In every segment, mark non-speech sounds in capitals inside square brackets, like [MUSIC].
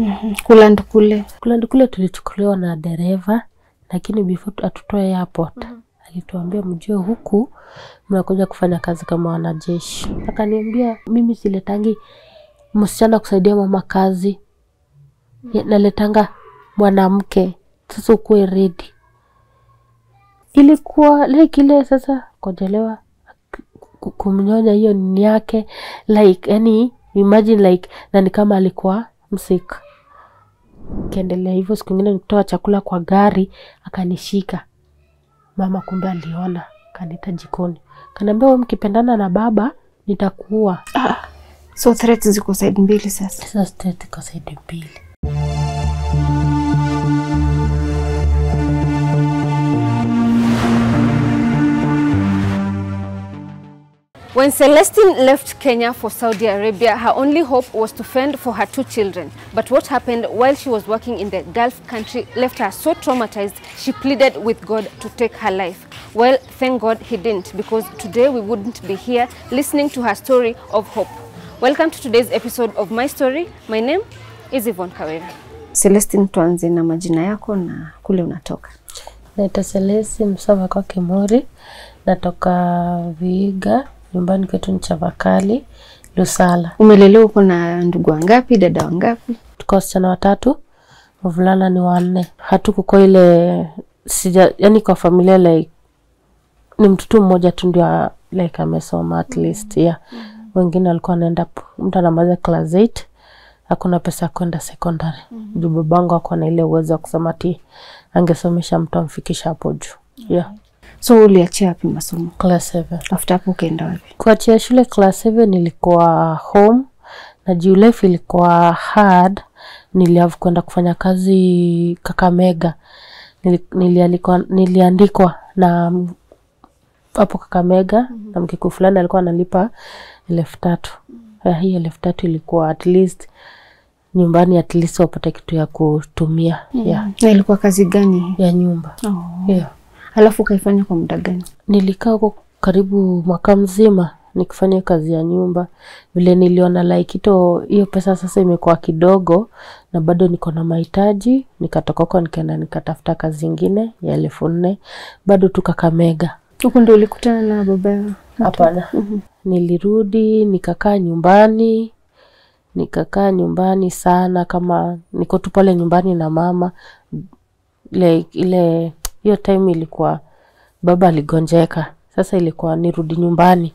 Mhm. Kuland kule. kuland kule tulichukuliwa na dereva, lakini before atutoe airport alituambia mjue huku mnakuja kufanya kazi kama wanajeshi. Akaniambia mimi siletangi msichana kusaidia mama kazi, Ya- naletanga mwanamke. Sasa ukuwe ready. Ilikuwa like ile sasa kojelewa kumnyonya hiyo nini yake like yani imagine like na ni kama alikuwa msika kiendelea hivyo siku ingine nikutoa chakula kwa gari akanishika mama kumbe aliona kanita jikoni kanaambia we mkipendana na baba nitakuua Ah. So threats ziko side mbili sasa. sasa threat ziko side mbili When Celestine left Kenya for Saudi Arabia, her only hope was to fend for her two children. But what happened while she was working in the Gulf country left her so traumatized, she pleaded with God to take her life. Well, thank God he didn't, because today we wouldn't be here listening to her story of hope. Welcome to today's episode of My Story. My name is Yvonne Kawera. Celestine, tuanze na majina yako na kule unatoka. naitwa Selesi Msava kwa Kimori, natoka Viiga, nyumbani kwetu ni Chavakali, Lusala. Umelelewa uko na ndugu wangapi, dada wangapi? Tuko wasichana watatu, wavulana ni wanne. Hatukuko ile sija, yani kwa familia like ni mtoto mmoja tu ndio like amesoma at least yeah. Wengine walikuwa wanaenda mtu anamaliza class 8 hakuna pesa ya kwenda secondary juu babangu akuwa na ile uwezo wa kusema ti angesomesha mtu amfikisha hapo juu yeah. So uliachia wapi masomo? class 7 After hapo ukaenda wapi? kuachia shule class 7 nilikuwa home na juu life ilikuwa hard niliavu kwenda kufanya kazi kakamega Nili, nilialikwa, niliandikwa na hapo kakamega na mkikuu fulani alikuwa analipa elfu tatu Ya, hii elfu tatu ilikuwa at least nyumbani at least wapate kitu ya kutumia ya, Na ilikuwa kazi gani? ya nyumba Oh. yeah. Alafu ukaifanya kwa muda gani? nilikaa huko karibu mwaka mzima nikifanya kazi ya nyumba. Vile niliona like ito hiyo pesa sasa imekuwa kidogo na bado niko na mahitaji nikatoka huko nikaenda nikatafuta kazi ingine ya elfu nne. Bado tukakamega Huko ndio ulikutana na baba hapana. Nilirudi nikakaa nyumbani nikakaa nyumbani sana kama niko tu pale nyumbani na mama. Like ile hiyo time ilikuwa baba aligonjeka. Sasa ilikuwa nirudi nyumbani.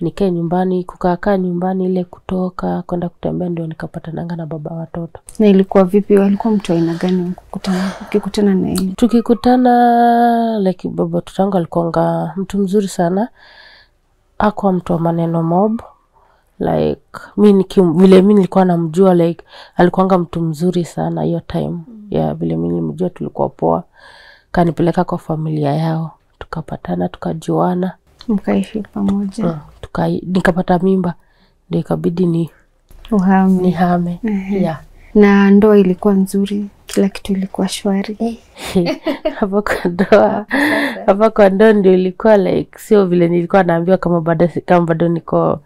Nikae nyumbani kukaakaa nyumbani ile kutoka kwenda kutembea ndio nikapatananga na baba watoto. Na ilikuwa vipi? Walikuwa mtu aina gani ukikutana naye? tukikutana like baba tutangu alikuanga mtu mzuri sana. Akwa mtu wa maneno mob. Like mi niki, vile mi nilikuwa namjua like alikuanga mtu mzuri sana hiyo time. Ya yeah, vile mi nilimjua tulikuwa poa kanipeleka kwa familia yao tukapatana tukajuana Mkaishi pamoja? mm. tuka, nikapata mimba ndio ikabidi ni Uhame. nihame Ehe. yeah. Na ndoa ilikuwa nzuri, kila kitu ilikuwa shwari. [LAUGHS] hapa kwa ndoa hapa kwa ndoa ndio ilikuwa like sio vile nilikuwa naambiwa kama bado kama bado niko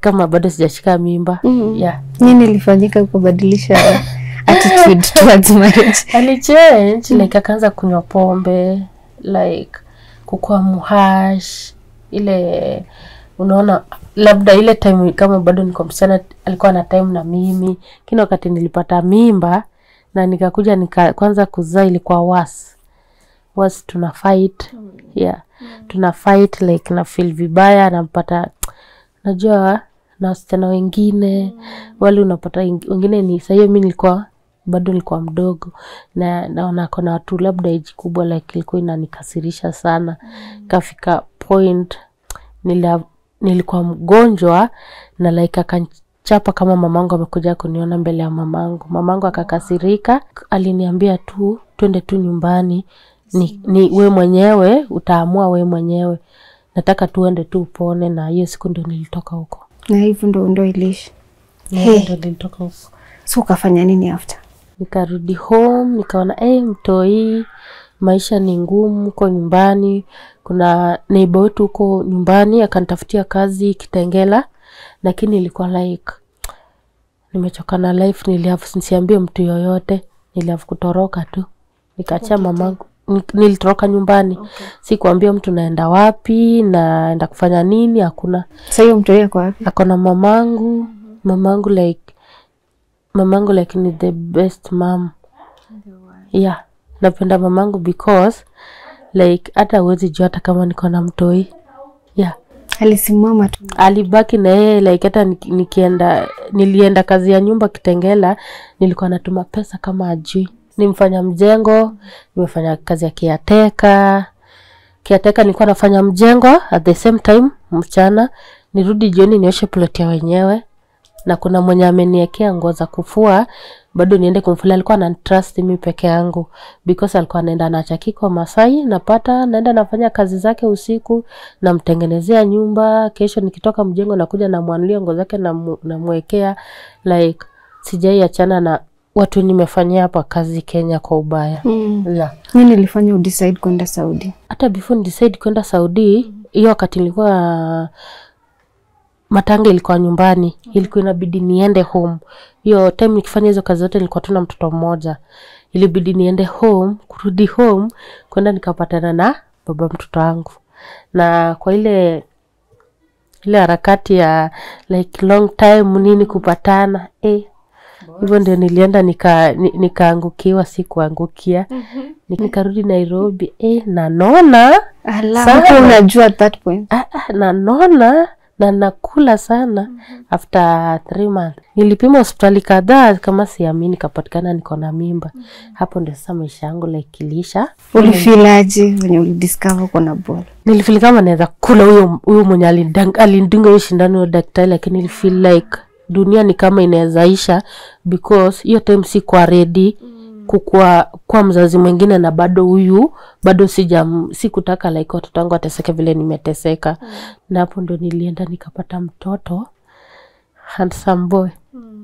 kama bado sijashika mimba Mm. yeah. Nini ilifanyika kubadilisha [LAUGHS] attitude [LAUGHS] towards marriage? alichange like akaanza kunywa pombe like kukuwa muhash ile unaona labda ile time kama bado niko msichana alikuwa na time na mimi. Kini wakati nilipata mimba na nikakuja nika kwanza kuzaa ilikuwa was was tuna fight yeah. Tuna fight like na feel vibaya nampata najua na wasichana wengine. Wale unapata wengine ni sahiyo mi nilikuwa bado nilikuwa mdogo. Na naona kona watu labda iji kubwa like ilikuwa inanikasirisha sana. Mm. kafika point nila, nilikuwa mgonjwa na like akanchapa kama mamangu amekuja kuniona mbele ya mamangu. Mamangu akakasirika aliniambia tu twende tu nyumbani. Ni, ni we mwenyewe utaamua we mwenyewe. Nataka tuende tu upone na hiyo siku ndio nilitoka huko. Na hivyo ndo ndo ilishi ndo Hey. ndio nilitoka huko. So ukafanya nini after? Nikarudi home nikaona hey, mtoi maisha ni ngumu huko nyumbani kuna neighbor wetu huko nyumbani akanitafutia kazi kitengela. Lakini ilikuwa like nimechoka na life nilihavu nisiambie mtu yoyote nilihavu kutoroka tu. Nikaachia mamangu nilitoroka nyumbani. Okay. sikuambia mtu naenda wapi naenda kufanya nini hakuna. Sasa hiyo mtu yeye kwa wapi? akona mamangu. Mamangu like mamangu like ni the best mam yeah napenda mamangu because like hata huwezi jua hata kama niko na mtoi. Yeah. Alisimama tu. alibaki na yeye like hata nikienda nilienda kazi ya nyumba kitengela nilikuwa natuma pesa kama ajui nimfanya mjengo nimefanya kazi ya kiateka. Kiateka nilikuwa nafanya mjengo at the same time mchana. Nirudi jioni nioshe plot ya wenyewe na kuna mwenye ameniekea nguo za kufua bado niende kumfulia alikuwa na trust mi peke yangu because alikuwa anaenda nachakiko masai napata naenda nafanya kazi zake usiku namtengenezea nyumba kesho nikitoka mjengo nakuja namwanulia nguo zake namwekea like sijai achana na watu nimefanyia hapa kazi kenya kwa ubaya Mm. yeah Nini ilifanya udecide kwenda Saudi? hata before decide kwenda saudi hiyo wakati nilikuwa matanga ilikuwa nyumbani. Ilikuwa inabidi niende home. Hiyo time nikifanya hizo kazi zote nilikuwa tuna mtoto mmoja. Ilibidi niende home kurudi home kwenda nikapatana na baba mtoto wangu. Na kwa ile ile harakati ya like long time nini kupatana eh. Hivyo ndio nilienda nika nikaangukiwa si kuangukia Ni- nikarudi nairobi eh, nanona. Ala, unajua at that point. ah, ah, nanona na nakula sana mm -hmm. after three months. Nilipima hospitali kadhaa kama siamini kapatikana niko na mimba. Mm -hmm. hapo ndio sasa maisha yangu like ulifilaji Ulifilaje venye ulidiscover uko na nilifeel kama naweza kula huyo huyo mwenye alindunga huyo shindano ya daktari lakini nilifeel like dunia ni kama inaweza isha because hiyo time sikuwa ready kukua kwa mzazi mwingine na bado huyu bado sija sikutaka like watoto wangu wateseke vile nimeteseka. Mm. na hapo ndo nilienda nikapata mtoto handsome boy.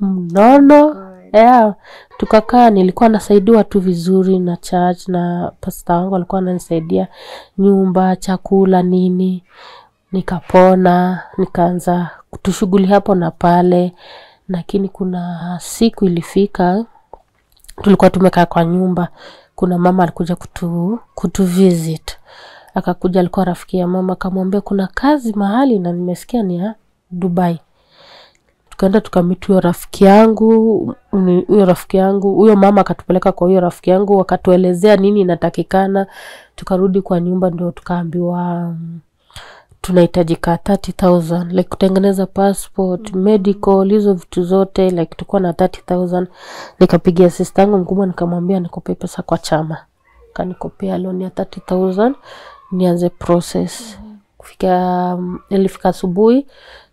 Mnono. Yeah. tukakaa nilikuwa nasaidiwa tu vizuri na church na pasta wangu alikuwa ananisaidia nyumba chakula nini. Nikapona nikaanza tushughuli hapo na pale. Lakini kuna siku ilifika tulikuwa tumekaa kwa nyumba kuna mama alikuja kutu, kutu visit. Akakuja alikuwa rafiki ya mama akamwambia kuna kazi mahali na nimesikia ni ya dubai. Tukaenda tukamiti huyo rafiki yangu huyo rafiki yangu huyo mama akatupeleka kwa huyo rafiki yangu wakatuelezea nini inatakikana. Tukarudi kwa nyumba ndio tukaambiwa tunahitajika 30000 like kutengeneza passport mm. medical hizo vitu zote like tulikuwa na 30000 nikapigia sister yangu mkubwa nikamwambia nikope pesa kwa chama. Kanikopea loan ya 30000 nianze process. Mm. kufika ilifika asubuhi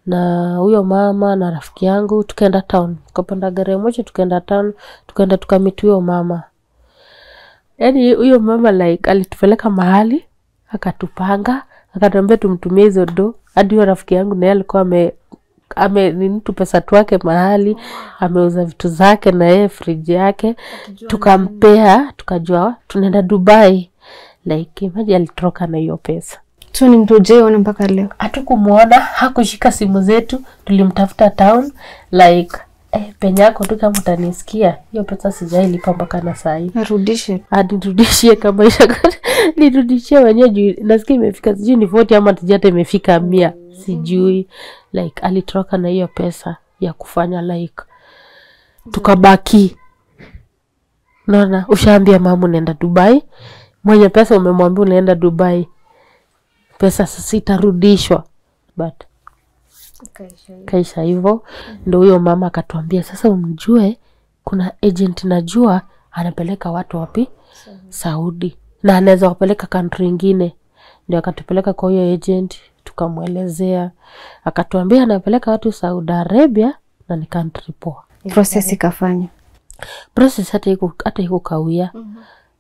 na huyo mama na rafiki yangu tukaenda town. Tukapanda gari moja tukaenda town tukaenda tukamiti huyo mama. Yaani huyo mama like alitupeleka mahali akatupanga akatuambia tumtumie hizo do. Hadi huyo rafiki yangu naye alikuwa ame ame nini tu pesa twake mahali ameuza vitu zake na yeye friji yake. Tukampea tukajua tunaenda dubai. Like maji alitoroka na hiyo pesa. Tu ni mtu jeona mpaka leo. hatukumwona hakushika simu zetu tulimtafuta town. Like eh, penye yako tu kama utanisikia hiyo pesa sijailipa mpaka na sahii Arudishe. anirudishie kama isha- [LAUGHS] nirudishie wenyewe juu nasikia imefika sijui ni foti ama tijata imefika mia sijui. Like alitoroka na hiyo pesa ya kufanya like tukabaki. Naona ushaambia mama unaenda dubai. Mwenye pesa umemwambia unaenda dubai. Pesa sasa itarudishwa. But kaisha hivyo ndo huyo mama akatuambia sasa umjue kuna agent najua anapeleka watu wapi? Saudi. Na anaweza wapeleka kantri ingine. Ndio akatupeleka kwa huyo agent tukamwelezea. Akatuambia anapeleka watu saudi arabia na ni kantri poa. Process ikafanya. process hata iku hata ikukawia.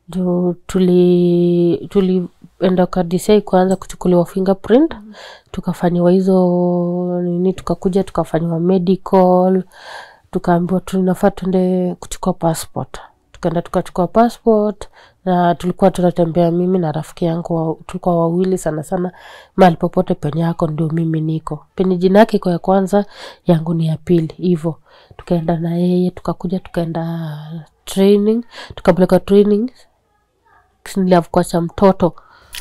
Juu tuli tulienda kwa DCI kuanza kuchukuliwa fingerprint mm. tukafanyiwa hizo nini tukakuja tukafanyiwa medical tukaambiwa tunafaa tuende kuchukua passport. Tukaenda tukachukua passport na tulikuwa tunatembea mimi na rafiki yangu wa, tulikuwa wawili sana sana mahali popote penye yako ndio mimi niko. Penye jina yake iko ya kwanza yangu ni ya pili hivo. Tukaenda na yeye tukakuja tukaenda training tukapeleka training niliakuacha mtoto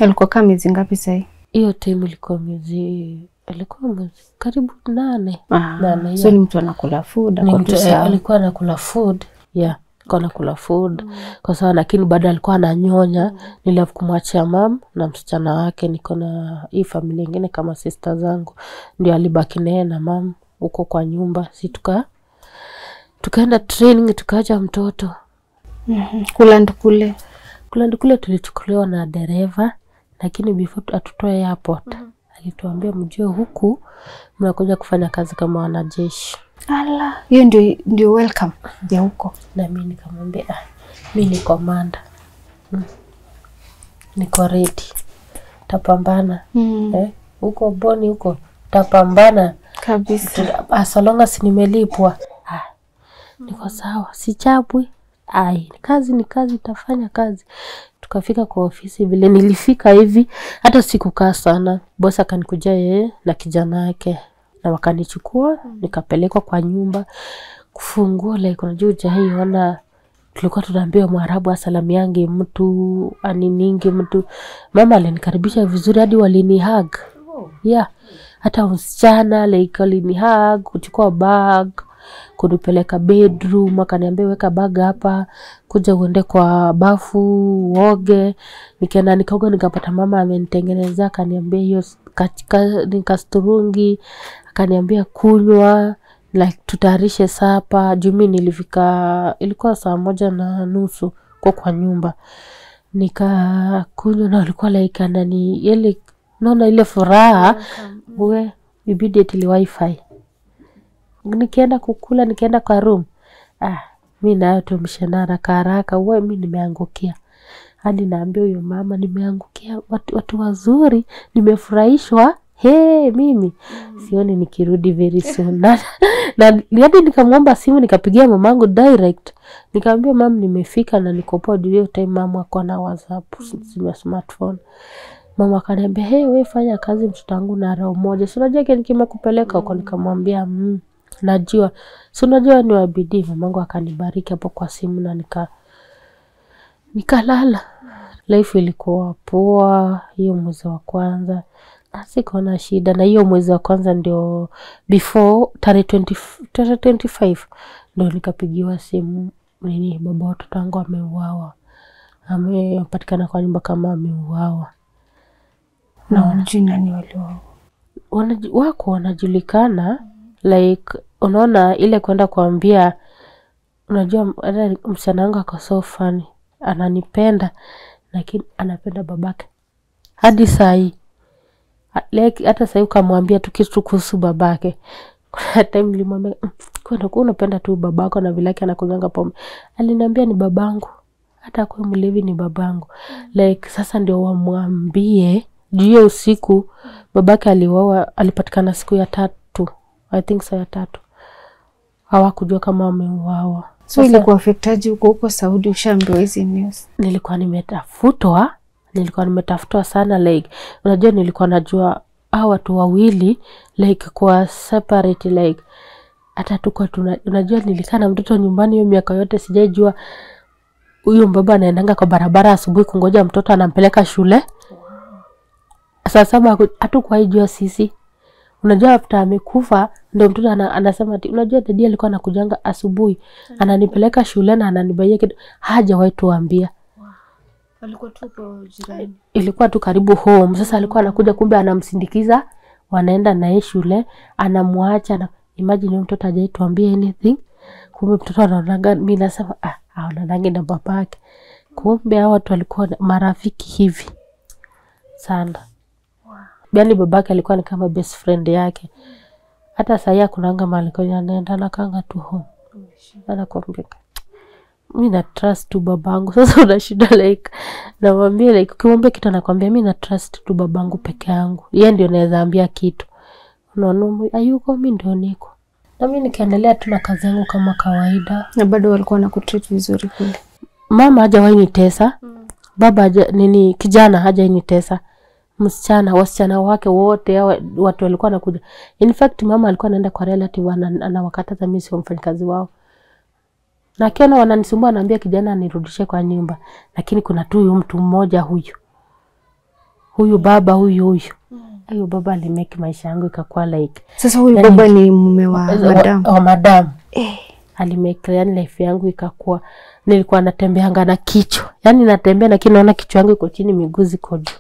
alikuwa kaa miezi ngapi sahii hiyo time ilikuwa miezi alikuwa mwezi karibu nane. Nane, so ni mtu anakula food eh, alikuwa anakula food yeah alikuwa anakula food. Kwa sababu lakini bado alikuwa ananyonya niliafu kumwachia mam na msichana wake niko na hii familia ingine kama sista zangu. Ndio alibaki naye na mam huko kwa nyumba. Si tuka tukaenda training tukaacha mtoto. Mhm. kula ndukule kula ndukule tulichukuliwa na dereva lakini before tu- atutoe airport alituambia mjue huku mnakuja kufanya kazi kama wanajeshi. Ala hiyo ndio ndio welcome ya huko. Na mi nikamwambia ah, mi ni komanda mm. niko redi tapambana. Mm. eh, huko boni huko tapambana. Kabisa. As long as nimelipwa. Ah, niko sawa. Sichapwi ai kazi ni kazi tafanya kazi. Tukafika kwa ofisi vile nilifika hivi hata sikukaa sana. Bosi akanikuja yeye na kijana yake. Na wakanichukua nikapelekwa kwa nyumba. Kufungua like unajua ujaiona tulikuwa tunaambiwa mwarabu asalamiangi mtu aniningi mtu. Mama alinikaribisha vizuri hadi walini hag yeah. Hata msichana like walini hag kuchukua bag kunipeleka bedroom akaniambia weka bag hapa kuja uende kwa bafu uoge. Nikaenda nikaoga nikapata mama amenitengenezea akaniambia hiyo nikasturungi akaniambia kunywa like tutayarishe sapa jumi nilifika ilikuwa saa moja na nusu kwa kwa nyumba. Nikakunywa na walikuwa like anani ile naona ile furaha. We immediately wifi nikienda kukula nikienda kwa room ah, mi nayo tumshana haraka haraka uwe mi nimeangukia. Hadi naambia huyo mama nimeangukia watu, watu wazuri nimefurahishwa he mimi. Mm. sioni nikirudi very soon. [LAUGHS] Na, na hadi nikamwomba simu nikapigia mamangu direct. Nikamwambia mam nimefika na nikopoa juu hiyo time mama ako na whatsapp mm. sima smartphone. Mama akaniambia hey, we fanya kazi mtoto wangu na roho moja. Si unajua kile kimekupeleka huko nikamwambia mm, najua si unajua ni wabidii mamangu akanibariki hapo kwa simu na nika nikalala. Life ilikuwa poa hiyo mwezi wa kwanza. Na sikuona shida na hiyo mwezi wa kwanza ndio before tarehe 20 tarehe 25 ndio nikapigiwa simu nini baba wa watoto wangu ameuawa. Amepatikana kwa nyumba kama ameuawa. Na wajui nani walio wako wanajulikana like unaona ile kwenda kuambia unajua msichana wangu ako so funny. Ananipenda lakini anapenda babake. Hadi sahii like, hata sahii ukamwambia tu kitu kuhusu babake. [LAUGHS] Kuna time nilimwambia "Mm, kuwa unapenda tu babako na vilake anakunywanga pombe? Aliniambia ni babangu. Hata kwe mlevi ni babangu. Like sasa ndio wamwambie juu hiyo usiku babake aliwawa alipatikana siku ya tatu i think saa tatu. Hawakujua kama wameuawa. so ilikuwa afektaji huko huko saudi? Ushaambiwa hizi news. Nilikuwa nimetafutwa nilikuwa nimetafutwa sana like unajua nilikuwa najua hao watu wawili like kwa separate like hata tuko tuna, unajua nilikaa na mtoto nyumbani hiyo miaka yote sijaijua huyo mbaba anaendanga kwa barabara asubuhi kungoja mtoto anampeleka shule. Saa saba sisi. Unajua after amekufa ndo mtoto ana, anasema ti unajua dadi alikuwa anakujanga asubuhi ananipeleka shule na ananibaia kitu hajawahi tuambia. Alikuwa jirani. Ilikuwa tu karibu home. Sasa alikuwa anakuja kumbe anamsindikiza wanaenda naye shule anamwacha na imagine huyo mtoto ajai tuambia anything. Kumbe mtoto anaonanga mi nasema ah, aonanangi na babake. Kumbe hao watu walikuwa marafiki hivi sana. Yani babake alikuwa ni kama best friend yake hata sahii akunanga mahali kwenye anaenda nakanga tu home. Anakwambia mi na trust tu babangu. [LAUGHS] Sasa una shida like namwambia like ukimwambia kitu anakwambia mi na trust tu babangu peke yangu. Ye ndio naweza ambia kitu. Unaona ayuko mi ndio niko. Na mi nikaendelea tu na kazi yangu kama kawaida. Na bado walikuwa na kutreat vizuri kule. Mama hajawahi nitesa. Baba haja, nini kijana hajawahi nitesa msichana wasichana wake wote watu walikuwa wanakuja. In fact mama alikuwa anaenda kwa relative anawakataza mimi sio mfanyikazi wao. Na akiona wananisumbua anaambia kijana anirudishe kwa nyumba. Lakini kuna tu huyu mtu mmoja huyu. Huyu baba huyu huyu. Huyu baba alimeki maisha yangu ikakuwa like Sasa huyu Yani- baba ni mume wa madam. wa, wa madam. Eh, Alimeki yani life yangu ikakuwa nilikuwa natembeanga na kichwa. Yani natembea lakini naona kichwa yangu iko chini miguu ziko juu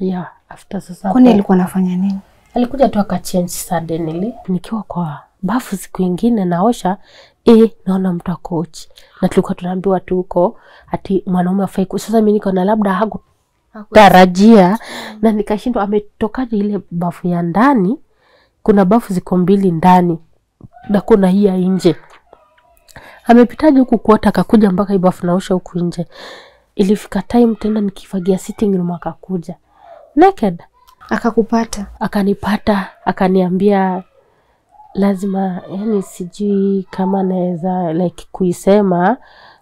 yeah after sasa kwani alikuwa anafanya nini? alikuja tu akachange suddenly nikiwa kwa bafu siku ingine naosha eh, naona mtu akochi na tulikuwa tunaambiwa tu huko ati mwanaume afai sasa mi niko na labda hakutarajia na nikashindwa ametokaje ile bafu ya ndani? Kuna bafu ziko mbili ndani na kuna hii ya nje. Amepitaje huku kuota akakuja mpaka hii bafu naosha huku nje. Ilifika time tena nikifagia sitting room akakuja naked. Akakupata. akanipata akaniambia lazima yani sijui kama naweza like kuisema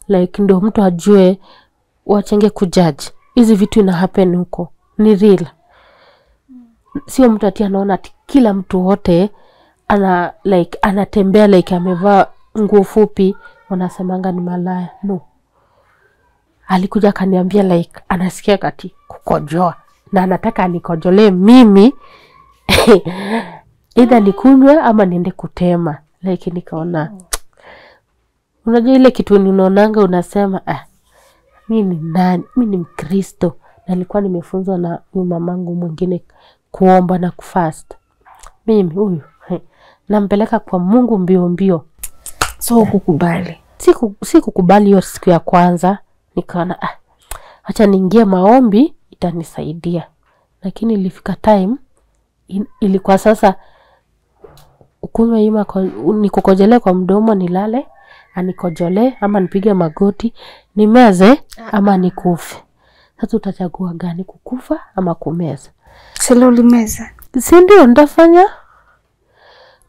like ndo mtu ajue wachenge kujaji hizi vitu ina happen huko. Ni real. Sio mtu ati anaona ati kila mtu wote ana like anatembea like amevaa nguo fupi wanasemanga ni malaya. No. Alikuja akaniambia like anasikia kati kukojoa na anataka anikojolee mimi [LAUGHS] idha nikunywe ama niende kutema. Like nikaona unajua ile kitu ninaonanga unasema ah, mi ni nani? Mi ni mkristo. Nalikuwa nimefunzwa na mamangu mwingine kuomba na kufast. Mimi huyu [LAUGHS] nampeleka kwa mungu mbio mbio. So kukubali siku si kukubali hiyo siku ya kwanza. Nikaona ah, acha niingie maombi itanisaidia. Lakini ilifika time in, ilikuwa sasa ukunywe hii nikokojele kwa mdomo nilale anikojole ama nipige magoti nimeze ama nikufe. Sasa utachagua gani kukufa ama kumeza? Sila ulimeza. si ndio Ndafanya.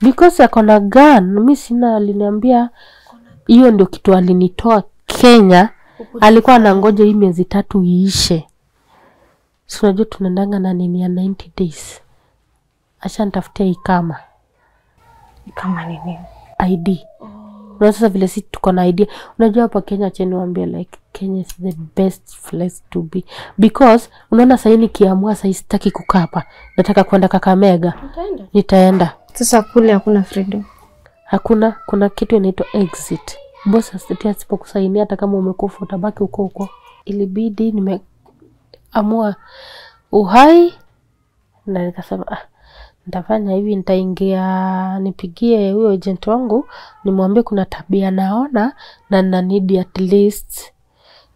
Because ako na gun mi sina aliniambia hiyo ndio kitu alinitoa kenya. Alikuwa anangoja hii miezi tatu iishe si unajua tunaendanga na nini ya 90 days? Acha nitafutia ikama Kama. Ni nini? id na sasa vile si tuko na idea unajua hapa kenya cheni wambia like kenya is the best place to be. Because unaona sahii nikiamua sahii sitaki kukaa hapa. Nataka kwenda kakamega. Nitaenda? Sasa kule hakuna freedom. hakuna. Kuna kitu inaitwa exit. Boss asipokusainia hata kama umekufa utabaki huko huko. Ilibidi nimeamua uhai na nikasema ah, nitafanya hivi nitaingia nipigie huyo agent wangu nimwambie kuna tabia naona na na need at least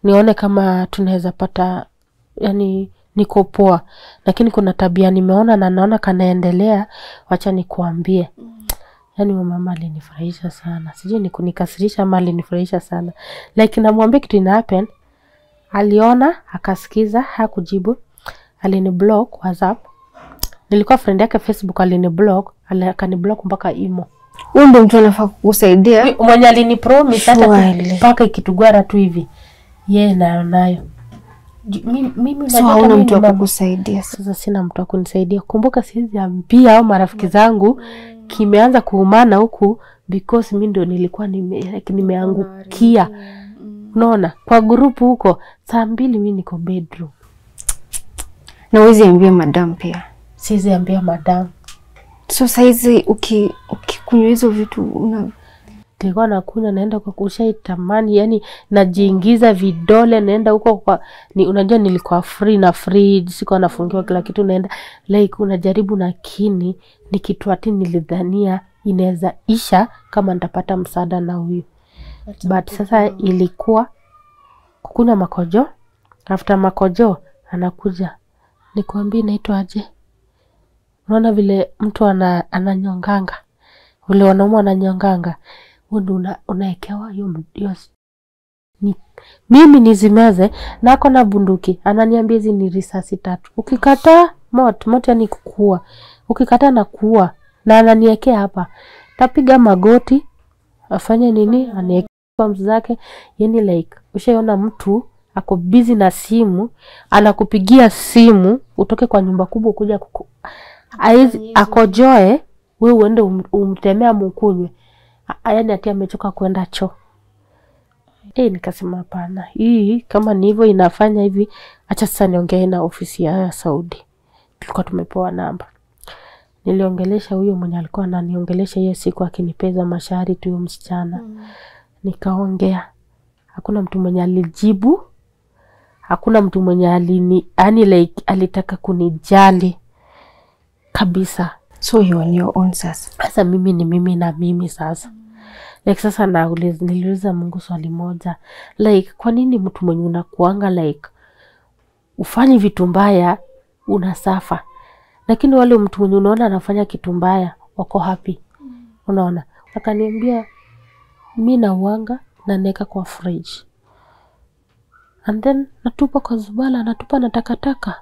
nione kama tunaweza pata yani niko poa. Lakini kuna tabia nimeona na naona kanaendelea wacha nikuambie. Yani huyo mama alinifurahisha sana. Sijui nikunikasirisha ama alinifurahisha sana. Like namwambia kitu ina happen aliona akasikiza hakujibu. Aliniblock whatsapp. Nilikuwa friend yake facebook aliniblock ali- akaniblock mpaka imo. Huyu ndio mtu anafaa kukusaidia. mwenye alinipromise hata mpaka ikitugwara tu hivi. Yeye nayo nayo. Mimi mi- mimi So hauna mtu wa kukusaidia. sasa sina mtu wa kunisaidia. Kumbuka siwezi ambia au marafiki zangu kimeanza kuumana huku because mi ndo nilikuwa nime, like, nimeangukia unaona kwa grupu huko saa mbili mi niko bedroom. Na uwezi ambia madam pia. siwezi ambia madam. So saizi uki ukikunywa hizo vitu una nilikuwa nakunywa naenda kwa kushaitamani yani najiingiza vidole naenda huko kwa ni, unajua nilikuwa free na fridge sikuwa nafungiwa kila kitu naenda like unajaribu lakini ni kitu ati nilidhania inaweza isha kama nitapata msaada na huyu but sasa ilikuwa kukunywa makojo. After makojo anakuja. Nikuambie naitwa aje unaona vile mtu ana, ananyonganga? Vile wanaume wananyonganga? Huo una, unaekewa hiyo hiyo ni, mimi nizimeze nako na bunduki. Ananiambia hizi ni risasi tatu. Ukikataa mot mot yani kukua ukikataa na kuua. Na ananiekea hapa. Tapiga magoti. Afanye nini? Anieke forms zake. Yani like ushaona mtu ako busy na simu anakupigia simu utoke kwa nyumba kubwa kuja kuku Aizi, akojoe we uende um, umtemea mukunywe yani ati amechoka kwenda choo. E, nikasema hapana. Hii kama ni hivyo inafanya hivi acha sasa niongee na ofisi ya saudi. Tulikuwa tumepewa namba. Niliongelesha huyo mwenye alikuwa ananiongelesha hiyo siku akinipeza mashari tu huyo msichana nikaongea. Hakuna mtu mwenye alijibu. Hakuna mtu mwenye alini yani like alitaka kunijali kabisa. So you on your own sasa? Sasa mimi ni mimi na mimi sasa. Like sasa nauliza niliuliza mungu swali moja. Like kwa nini mtu mwenye unakuanga like ufanyi vitu mbaya unasafa? Lakini wale mtu mwenye unaona anafanya kitu mbaya wako happy. Unaona? Akaniambia mi nauanga na naeka kwa fridge. And then natupa kwa zubala natupa na takataka.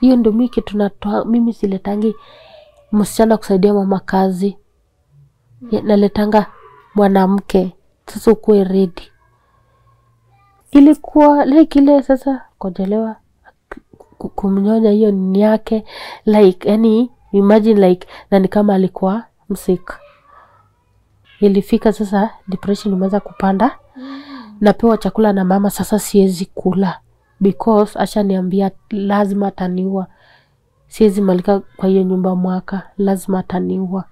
Hiyo ndo mi kitu natoa mimi siletangi msichana kusaidia mama kazi. Ya- naletanga mwanamke sasa ukuwe redi ilikuwa like ile sasa kojelewa ku- kumnyonya hiyo ni yake like yani imagine like na ni kama alikuwa msik ilifika sasa depression imeanza kupanda. Mm. napewa chakula na mama sasa siwezi kula. Because ashaniambia lazima ataniua. Siwezi malika kwa hiyo nyumba mwaka lazima ataniua.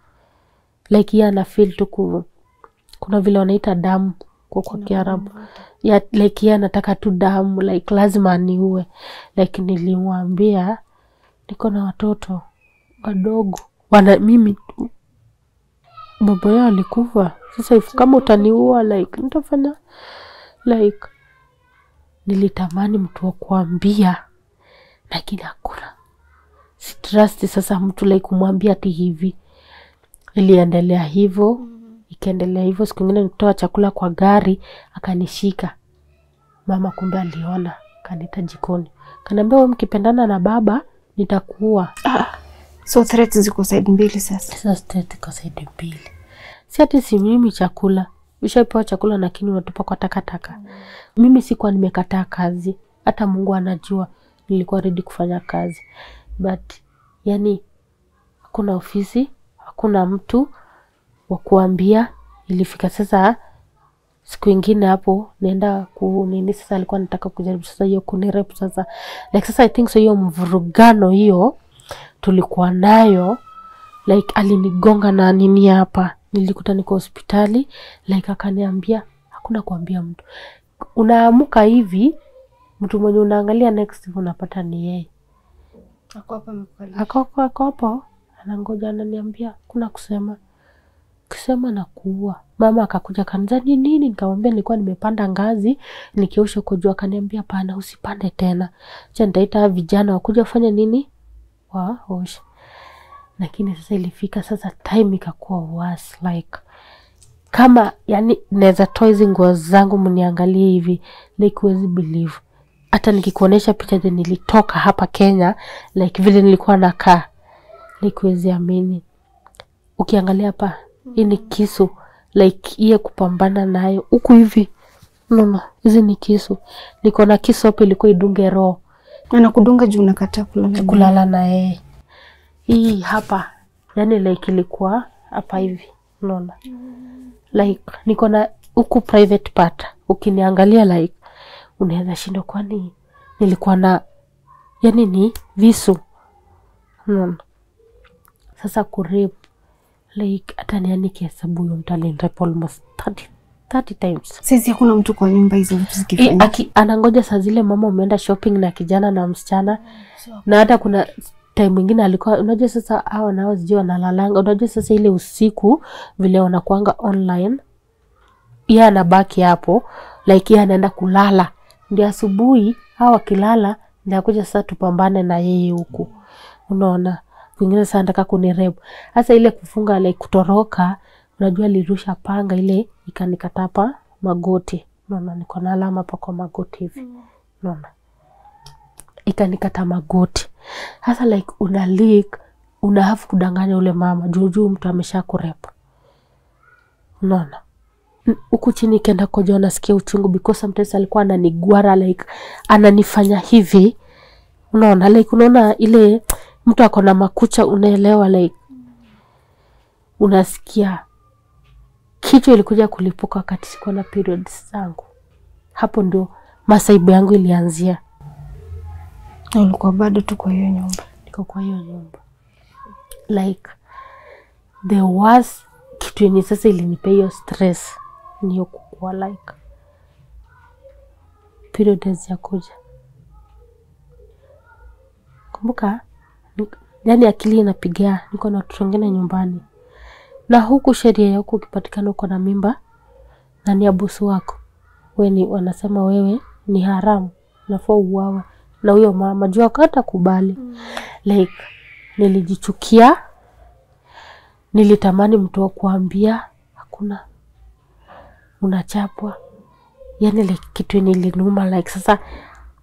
Like yeye ana feel tu ku, kuna vile wanaita damu kwa kwa kiarabu. Ya like yeye anataka tu damu like lazima aniue. Like nilimwambia niko na watoto wadogo. Wana mimi baba yao alikufa. Sasa if kama utaniua like nitafanya like nilitamani mtu wa kuambia lakini hakuna. Sitrust sasa mtu like kumwambia ati hivi. Iliendelea hivyo ikaendelea hivyo. Siku ingine nikutoa chakula kwa gari akanishika. Mama kumbe aliona kanita jikoni. Kanaambia we mkipendana na baba nitakuua so threats ziko side mbili sasa. Sasa state ziko side mbili. Si ati si mimi chakula. Ushapewa chakula lakini unatupa kwa takataka. Mimi sikuwa nimekataa kazi. Hata mungu anajua nilikuwa ready kufanya kazi. But yani hakuna ofisi hakuna mtu wa kuambia. Ilifika sasa siku ingine hapo naenda ku nini sasa alikuwa nataka kujaribu sasa hiyo kunirep sasa. Like sasa i think so hiyo mvurugano hiyo tulikuwa nayo like alinigonga na nini hapa. Nilikuta niko hospitali like akaniambia hakuna kuambia mtu. Unaamka hivi mtu mwenye unaangalia next unapata ni yeye. Akopo anangoja ananiambia kuna kusema. Kusema na kuua. Mama akakuja kaniza ni nini? Nikamwambia nilikuwa nimepanda ngazi nikiosha kujua akaniambia pana usipande tena. Cha nitaita vijana wakuja kufanya nini waoshe lakini sasa ilifika sasa time ikakuwa worse like kama yani naweza toa hizi nguo zangu mniangalie hivi like huwezi believe. Hata nikikuonesha picha zenye nilitoka hapa kenya like vile nilikuwa nakaa like huwezi amini. Ukiangalia hapa hii ni kisu like iye kupambana nayo huku hivi nono hizi ni kisu. Niko na kisu hapo ilikuwa idunge roho anakudunga juu unakataa kulala kulala na yeye hii hapa yani like ilikuwa hapa hivi unaona? Like niko na huku private part. Ukiniangalia like unaweza shindwa kwani nilikuwa na yani ni visu unaona? Sasa kurep like hata niani kihesabu huyo mtu alinirep almost 30, 30 times. Sisi hakuna mtu kwa nyumba hizo vitu Eh, zikifanya. aki, anangoja saa zile mama umeenda shopping na kijana na msichana. Na hata kuna time mwingine alikuwa unajua sasa hawa nao sijui wanalalanga. Unajua sasa ile usiku vile wanakuanga online. Yeye anabaki hapo like yeye anaenda kulala. Ndio asubuhi hawa wakilala ndio akuja sasa tupambane na yeye huku. Unaona? Kwingine sasa nataka kunirep hasa ile kufunga like kutoroka unajua alirusha panga ile ikanikatapa magoti. Naona niko na alama hapa kwa magoti hivi. Naona ikanikata magoti. Hasa like una leak una have kudanganya ule mama. Juujuu mtu amesha kurepa unaona? Huku chini kenda koja nasikia uchungu because sometimes alikuwa ananigwara like ananifanya hivi. Unaona? Like unaona ile mtu ako na makucha unaelewa like unasikia kichwa ilikuja kulipuka wakati sikuwa na periods zangu. Hapo ndio masaibu yangu ilianzia. Ulikuwa bado tu kwa hiyo nyumba? Niko kwa hiyo nyumba. Like the worst kitu yenye sasa ilinipea hiyo stress niyo kukua like period hazijakuja. Kumbuka ni- yani akili inapigia niko na watoto wengine nyumbani na huku sheria yako, ukipatikana uko na mimba na ni abusu wako. We ni wanasema wewe ni haramu nafaa uwawa na huyo mama juu hata kubali mm. like nilijichukia nilitamani mtu wa kuambia hakuna. Unachapwa. Yani like kitu nilinuma like sasa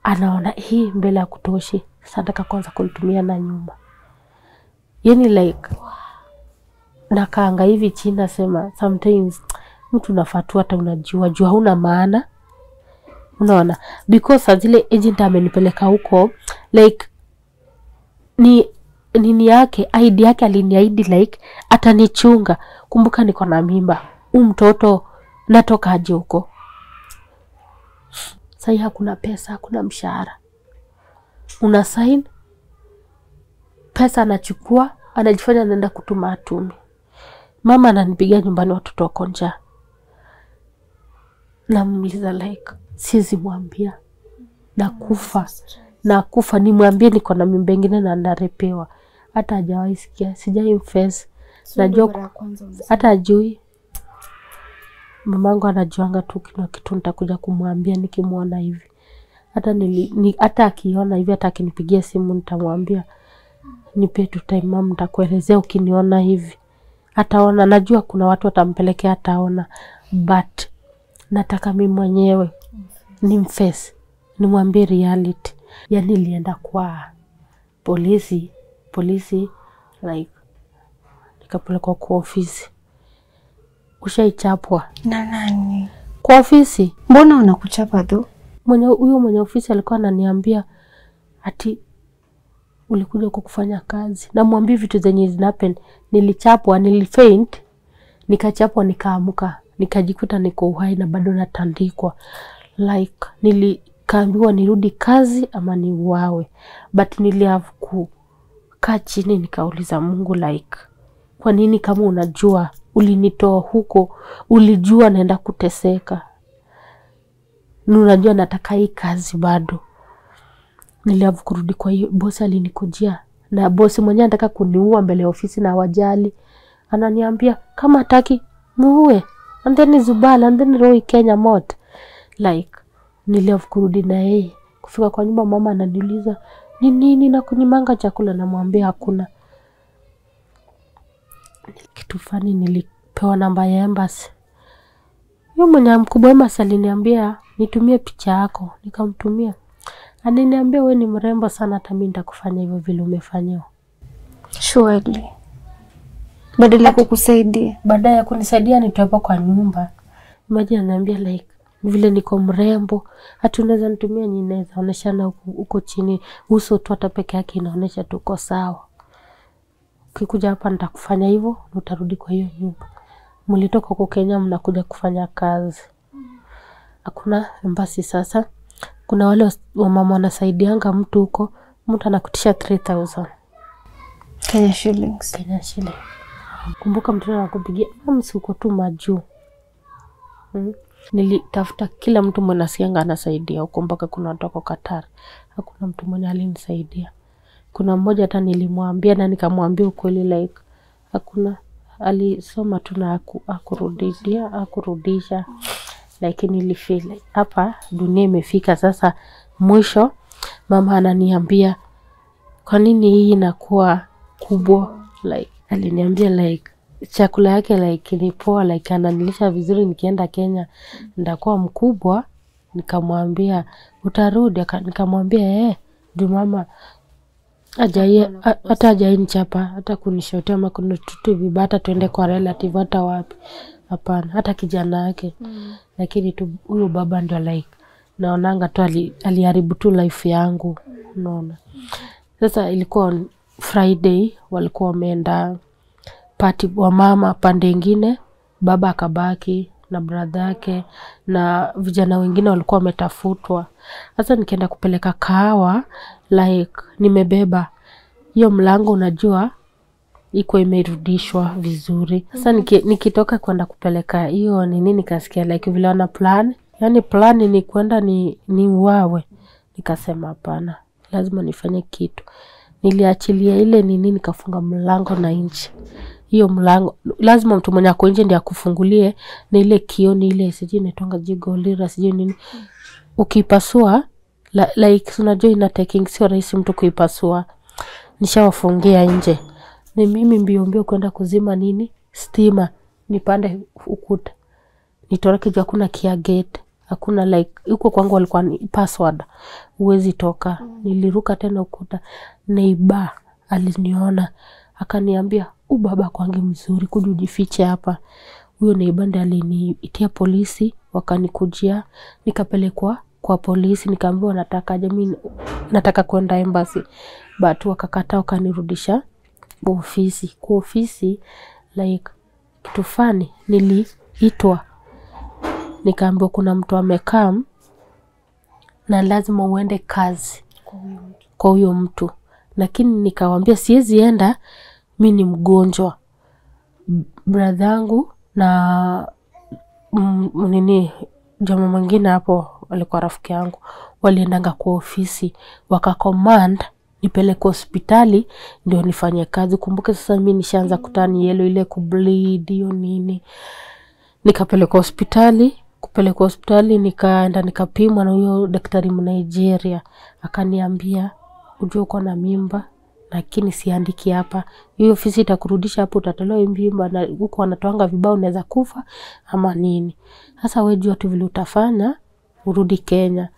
anaona hii mbele ya kutoshi sasa nataka kwanza kulitumia na nyuma yani like nakaanga hivi chini nasema sometimes mtu nafatua tu hata unajua jua huna maana. Unaona? Because azile zile agent amenipeleka huko like ni nini yake aidi yake aliniaidi like atanichunga. Kumbuka niko na mimba. Huu mtoto natoka aje huko? Sahii hakuna pesa hakuna mshahara. Una sign pesa anachukua anajifanya anaenda kutuma atumi mama ananipigia nyumbani watoto wako njaa. Namuuliza like siwezi mwambia. Nakufa. Nakufa. Nimwambie niko na mimba ingine na narepewa. Hata hajawahi sikia. Sijai mfes najua hata ajui mamangu anajuanga tu kina kitu. Nitakuja kumwambia nikimwona hivi. Hata nili, ni, hata akiona hivi hata akinipigia simu nitamwambia nipe tu time mama, nitakuelezea ukiniona hivi ataona. Najua kuna watu watampelekea ataona. But nataka mi mwenyewe ni mfesi nimwambie reality. Yani ilienda kwa polisi polisi like nikapelekwa kwa ofisi. Ushaichapwa. Na nani? Kwa ofisi. Mbona unakuchapa tu? Mwenye huyo mwenye ofisi alikuwa ananiambia ati ulikuja kwa kufanya kazi. Namwambia vitu zenye zinapen nilichapwa nilifaint nikachapwa nikaamka nikajikuta niko uhai na bado natandikwa. Like nilikaambiwa nirudi kazi ama niuawe. But niliavu kukaa chini nikauliza mungu like kwa nini kama unajua? Ulinitoa huko. Ulijua naenda kuteseka. Nunajua unajua nataka hii kazi bado niliavu kurudi kwa hiyo bosi alinikujia. Na bosi mwenyewe anataka kuniua mbele ya ofisi na wajali ananiambia kama hataki muue. And then zubala and then roi kenya mot like niliavu kurudi na yeye. Kufika kwa nyumba mama ananiuliza ni nini na kunyimanga chakula? Namwambia hakuna. Kitu fani nilipewa namba ya embassy. Yule mwenye mkubwa embassy aliniambia nitumie picha yako. Nikamtumia aliniambia we ni mrembo sana hata mimi nitakufanya hivyo vile umefanyiwa surely. Badala ya kukusaidia. Baadaye ya kunisaidia nitoepo kwa nyumba. Maji ananiambia like vile niko mrembo. Hata unaweza nitumia nyi naweza oneshana huko chini. Uso tu hata peke yake inaonyesha tuko sawa. Ukikuja hapa nitakufanya hivyo utarudi kwa hiyo nyumba. Mlitoka huko kenya mnakuja kufanya kazi. Hakuna embasi sasa kuna wale wamama wanasaidianga mtu huko mtu anakutisha 3000 Kenya shillings Kenya shillings. Kumbuka mtoto anakupigia uko tu majuu. Hmm. Nilitafuta kila mtu mwenye nasikianga anasaidia huko mpaka kuna watu wako Qatar. Hakuna mtu mwenye alinisaidia. Kuna mmoja hata nilimwambia na nikamwambia ukweli like hakuna alisoma tu na aku, akurudia akurudisha lakini nilifeel hapa dunia imefika sasa mwisho. Mama ananiambia kwa nini hii inakuwa kubwa? Like aliniambia like chakula yake like ni poa like ananilisha vizuri nikienda kenya. Nitakuwa mkubwa. Nikamwambia utarudi? Nikamwambia eh juu mama hata ajai nichapa hata kunishotea ama kunitutu vibaya hata tuende kwa relative hata wapi hapana hata kijana yake lakini tu huyo baba ndio like naonanga tu ali- aliharibu tu life yangu. Unaona? Sasa ilikuwa friday walikuwa wameenda pati wa mama pande ingine baba akabaki na bradha yake na vijana wengine walikuwa wametafutwa. Sasa nikienda kupeleka kahawa like nimebeba. Hiyo mlango unajua iko imerudishwa vizuri. Sasa niki, nikitoka kwenda kupeleka hiyo nini nikasikia like vile wana plan? Yaani plan ni kwenda ni, ni wawe, nikasema hapana lazima nifanye kitu. Niliachilia ile nini nikafunga mlango na nje hiyo mlango lazima mtu mwenye ako nje ndio akufungulie na ile kioni ile sijui inaitwanga jigolira sijui nini. Ukipasua la, like unajua ina taking sio rahisi mtu kuipasua. Nishawafungia nje ni mimi mbio mbio kwenda kuzima nini? Stima. Nipande ukuta. Nitoroke juu hakuna kia gate. Hakuna like huko kwangu walikuwa ni password. Uwezi toka. Niliruka tena ukuta. Neiba aliniona. Akaniambia u baba kwangi mzuri kuja ujifiche hapa. Huyo neiba ndi aliniitia polisi wakanikujia. Nikapelekwa kwa polisi nikaambiwa nataka jamii nataka kwenda embassy. But wakakataa wakanirudisha ofisi. Kwa ofisi like kitu fani niliitwa. Nikaambiwa kuna mtu amekam na lazima uende kazi kwa huyo mtu. Lakini nikawambia siwezienda mi ni mgonjwa. Bradhangu na mm, nini jama mwingine hapo walikuwa rafiki yangu waliendanga kwa ofisi wakacommand nipeleke hospitali ndio nifanye kazi. Kumbuke sasa mi nishaanza kutani yelo ile kubleed hiyo nini. Nikapelekwa hospitali kupelekwa hospitali nikaenda nikapimwa na huyo daktari mnigeria akaniambia ujua uko na mimba lakini siandiki hapa. Hiyo ofisi itakurudisha hapo utatolewa mimba na huko wanatoanga vibao unaweza kufa ama nini. Sasa wejua tu vile utafanya urudi kenya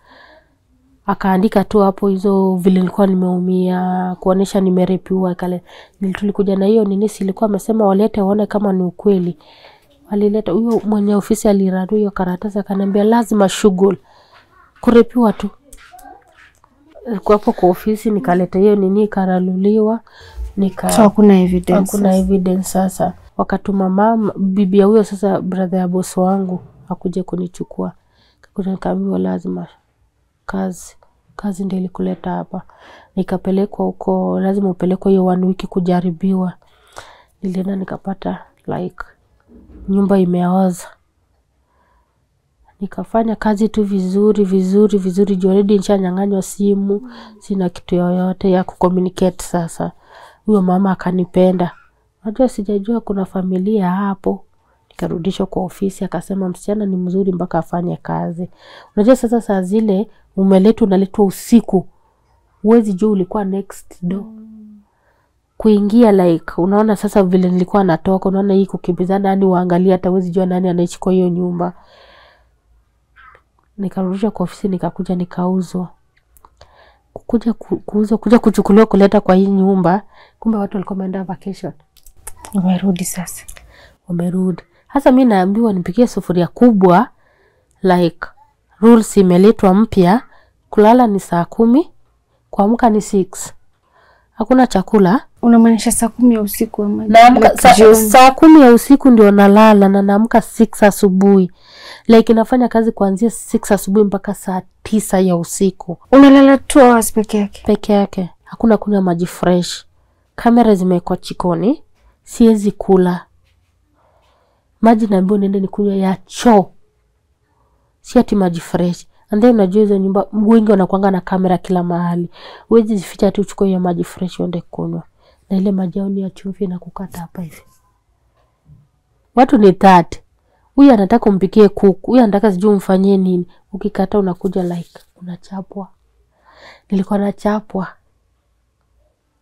akaandika tu hapo hizo vile nilikuwa nimeumia kuonesha nimerepiwa kale tulikuja na hiyo nini silikuwa amesema walete waone kama ni ukweli. Walileta huyo mwenye ofisi aliradu hiyo karatasi akaniambia lazima shughuli. Kurepiwa tu. Hapo kwa ofisi nikaleta hiyo nini ikaraluliwa nika so hakuna evidence hakuna evidence sasa. Wakatuma mama bibi ya huyo sasa brother ya bosi wangu akuje kunichukua. Kakuta nikaambiwa lazima kazi kazi ndio ilikuleta hapa. Nikapelekwa huko lazima upelekwa hiyo one wiki kujaribiwa. Nilienda nikapata like nyumba imeoza. Nikafanya kazi tu vizuri vizuri vizuri juu already nishanyang'anywa simu sina kitu yoyote ya kucommunicate sasa. Huyo mama akanipenda. Najua sijajua kuna familia hapo. Nikarudishwa kwa ofisi akasema msichana ni mzuri mpaka afanye kazi. Unajua sasa saa zile umeletwa unaletwa usiku. Huwezi jua ulikuwa next door. Kuingia like unaona sasa vile nilikuwa natoka unaona hii kukimbizana yani waangalia hata wezi jua nani anaishi kwa hiyo nyumba. Nikarudishwa kwa ofisi nikakuja nikauzwa. Kuja kuuzwa kuja kuchukuliwa kuleta kwa hii nyumba. Kumbe watu walikuwa wameenda vacation. Wamerudi sasa. Wamerudi. Hasa mi naambiwa nipikie sufuria kubwa like rules imeletwa mpya kulala ni saa kumi kuamka ni six. Hakuna chakula. Unamaanisha saa kumi ya usiku ama naamka saa, saa kumi ya usiku ndio nalala na naamka six asubuhi. Like nafanya kazi kuanzia six asubuhi mpaka saa tisa ya usiku. Unalala two hours peke yake? Peke yake. Hakuna kunywa maji fresh. Kamera zimewekwa chikoni siwezi kula. Maji naambiwa niende nikunywa ya choo. Si ati maji fresh and then unajua hizo nyumba wengi wanakwanga na kamera kila mahali. Huwezi jificha tu uchukue hiyo maji fresh uende kunywa. Na ile maji yao ni ya chumvi na kukata hapa hivi. Watu ni tati huyu anataka umpikie kuku. Huyu anataka sijui umfanyie nini. Ukikata unakuja like unachapwa. Nilikuwa nachapwa.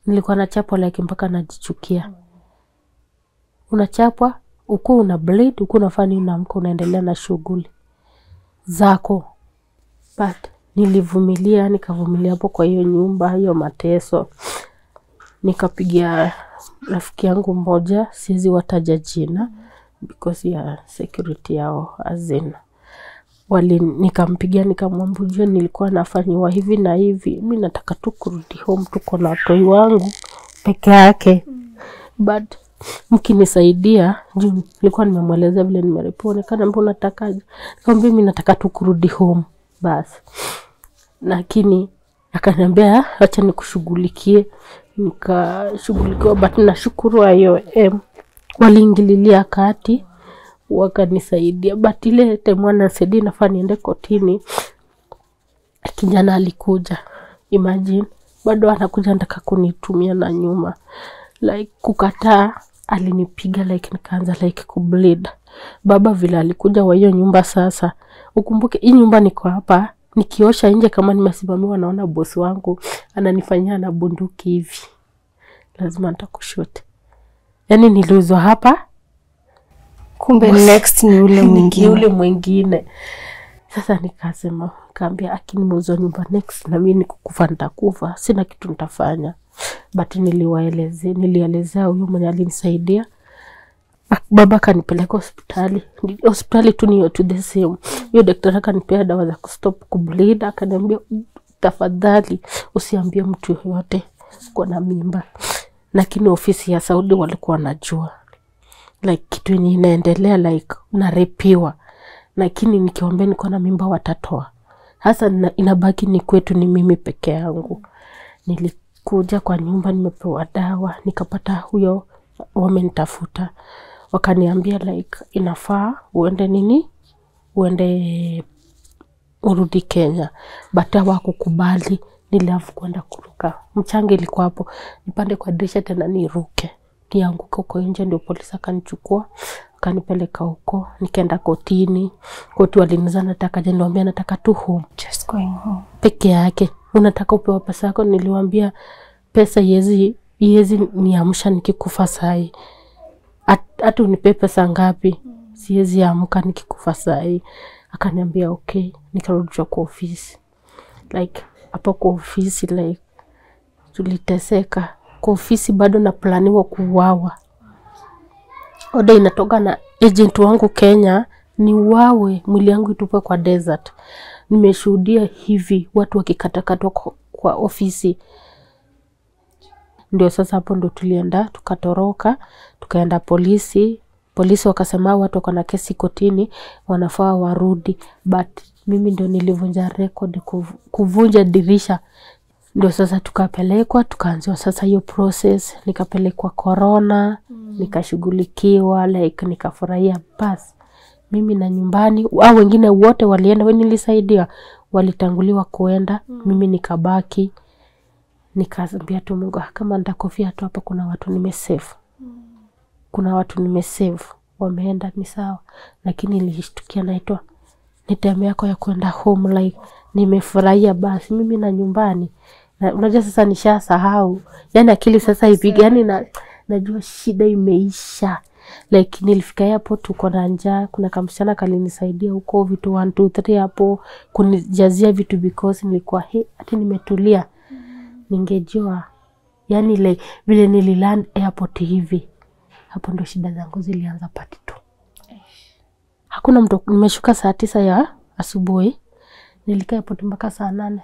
Nilikuwa nachapwa like mpaka najichukia. Unachapwa ukuwa una bleed ukuwa unafanya nini unaamka unaendelea na shughuli zako but nilivumilia nikavumilia hapo kwa hiyo nyumba hiyo mateso. Nikapigia rafiki yangu mmoja siwezi wataja jina because ya security yao azin wali nikampigia nikamwambia nilikuwa nafanyiwa hivi na hivi. Mi nataka tu kurudi home tuko na watoi wangu peke yake. But mkinisaidia juu nilikuwa nimemwelezea vile nimeripiwa mbona unatakaje? Nikamwambia mi nataka tu kurudi home basi lakini akaniambia acha nikushughulikie. Nikashughulikiwa but nashukuru IOM waliingililia kati wakanisaidia. But ile time wanasaidia nafaa niende kotini. Kijana alikuja. Imagine bado anakuja nataka kunitumia na nyuma. Like kukataa alinipiga like nikaanza like kubleed baba vile alikuja wa hiyo nyumba sasa ukumbuke hii nyumba niko hapa nikiosha nje kama nimesimamiwa naona bosi wangu ananifanyia na bunduki hivi. Lazima nitakushote yaani niliuzwa hapa. Kumbe next ni ule [LAUGHS] mwingine. ule mwingine. Sasa nikasema kaambia akinimeuzwa nyumba next na mi nikukufa nitakufa sina kitu nitafanya. But niliwaelezea nilielezea huyo mwenye alinisaidia baba kanipeleka hospitali. Hospitali tu niyo to the same. Hiyo daktari akanipea dawa za kustop kubleed akaniambia tafadhali usiambie mtu yoyote kuwa na mimba. Lakini ofisi ya saudi walikuwa wanajua. Like kitu yenye inaendelea like narepiwa lakini nikiwambia niko na mimba watatoa. Hasa inabaki ni kwetu ni mimi peke yangu. Nilikuja kwa nyumba nimepewa dawa nikapata huyo wamenitafuta wakaniambia like inafaa uende nini? Uende urudi kenya. But hawakukubali. Niliafu kwenda kuruka. Mchanga ilikuwa hapo. Nipande kwa dirisha tena niruke. Nianguke huko nje ndio polisi akanichukua akanipeleka huko. Nikaenda kotini. Koti waliniza nataka je? Niwambia nataka tu home. Just going home. Peke yake. Unataka upewa pesa yako? Niliwambia pesa iwezi iwezi niamsha nikikufa sahi hata unipee pesa ngapi? Siwezi amka nikikufa sahii. akaniambia ok nikarudishwa kwa ofisi. Like hapo kwa ofisi like tuliteseka. Kwa ofisi bado naplaniwa kuuawa. Oda inatoka na agent wangu kenya ni wawe mwili yangu itupwe kwa desert. Nimeshuhudia hivi watu wakikatakatwa kwa ofisi ndio sasa hapo ndo tulienda tukatoroka tukaenda polisi. Polisi wakasema watu wako na kesi kotini wanafaa warudi. But mimi ndio nilivunja rekodi kuvunja dirisha. Ndio sasa tukapelekwa tukaanziwa sasa hiyo process. Nikapelekwa corona mm. nikashughulikiwa like nikafurahia. Bas mimi na nyumbani au wengine wote walienda we nilisaidia walitanguliwa kuenda. Mm. mimi nikabaki nikaambia tu mungu "Ah, kama nitakofia tu hapa kuna watu nimesave kuna watu nimesave wameenda ni sawa. Lakini nilishtukia naitwa ni time yako ya kwenda home like nimefurahia basi. Mimi na nyumbani na, unajua sasa nishasahau. Yani akili sasa ipiga yani na, najua shida imeisha. Like nilifika hapo tuko na njaa kuna kamsichana kalinisaidia huko vitu one two three hapo kunijazia vitu because nilikuwa hey, hati nimetulia ningejua. Yani like, vile nililand airport hivi. Hapo ndo shida zangu zilianza pati tu hakuna mtu nimeshuka saa tisa ya asubuhi. Nilikaa airport mpaka saa nane.